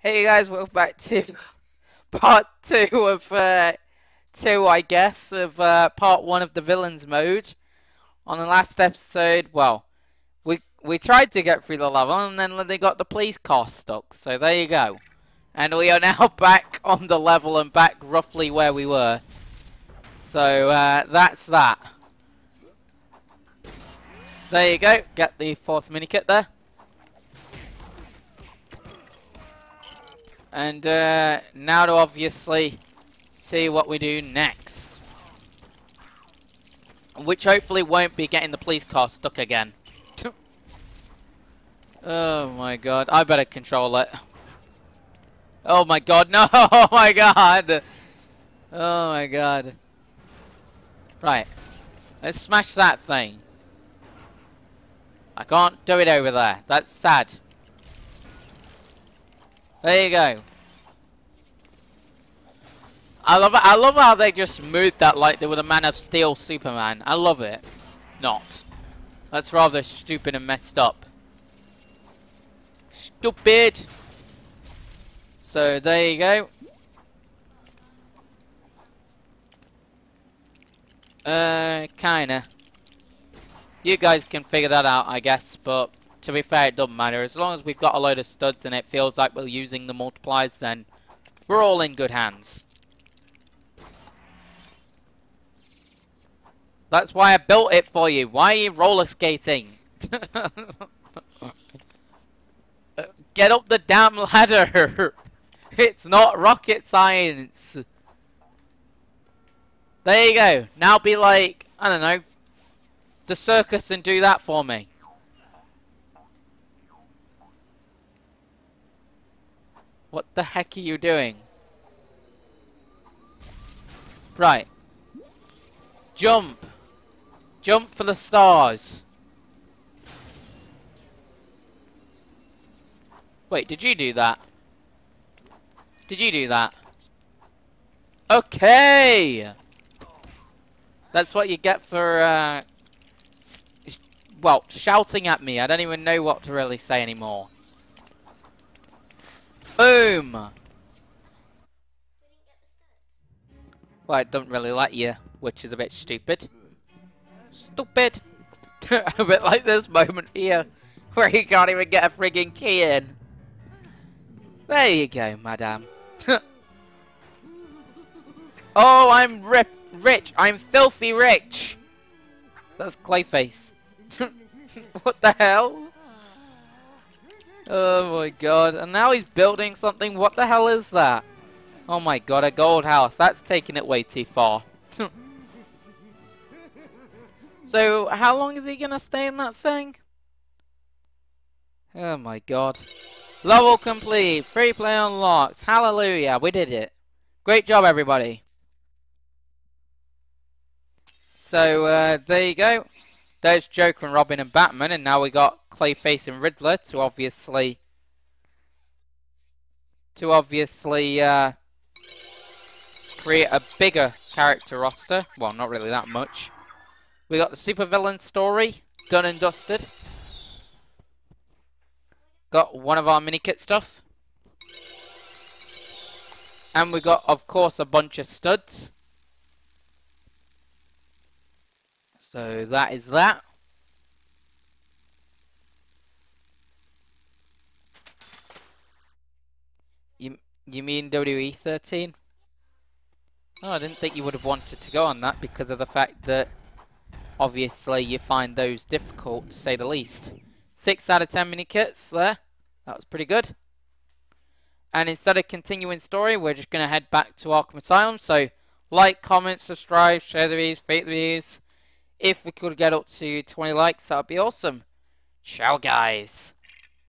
Hey guys, welcome back to part two of uh, two, I guess, of uh, part one of the villains mode. On the last episode, well, we we tried to get through the level, and then they got the police car stuck. So there you go, and we are now back on the level and back roughly where we were. So uh, that's that. There you go. Get the fourth mini kit there. And uh, now to obviously see what we do next. Which hopefully won't be getting the police car stuck again. oh my god, I better control it. Oh my god, no! Oh my god! Oh my god. Right. Let's smash that thing. I can't do it over there. That's sad. There you go. I love it. I love how they just moved that like they were the Man of Steel Superman. I love it. Not. That's rather stupid and messed up. Stupid. So there you go. Uh, kinda. You guys can figure that out, I guess, but to be fair, it doesn't matter. As long as we've got a load of studs and it feels like we're using the multipliers, then we're all in good hands. That's why I built it for you. Why are you roller skating? Uh, get up the damn ladder! it's not rocket science! There you go. Now be like, I don't know, the circus and do that for me. What the heck are you doing? Right. Jump. Jump for the stars. Wait, did you do that? Did you do that? Okay! That's what you get for, uh, well, shouting at me. I don't even know what to really say anymore. Boom! Well, it doesn't really like you, which is a bit stupid. Stupid! a bit like this moment here, where you can't even get a frigging key in. There you go, madam. oh, I'm rich! I'm filthy rich! That's Clayface. what the hell? Oh my god, and now he's building something, what the hell is that? Oh my god, a gold house, that's taking it way too far. so, how long is he gonna stay in that thing? Oh my god. Level complete, free play unlocked, hallelujah, we did it. Great job everybody. So, uh, there you go. There's Joker and Robin and Batman, and now we got Clayface and Riddler to obviously to obviously uh, create a bigger character roster. Well, not really that much. We got the supervillain story done and dusted. Got one of our mini kit stuff. And we got, of course, a bunch of studs. So that is that. You mean WE 13? Oh, I didn't think you would have wanted to go on that because of the fact that obviously you find those difficult to say the least. 6 out of 10 mini kits there. That was pretty good. And instead of continuing story, we're just going to head back to Arkham Asylum. So, like, comment, subscribe, share the videos, fake the videos. If we could get up to 20 likes, that would be awesome. Ciao, guys.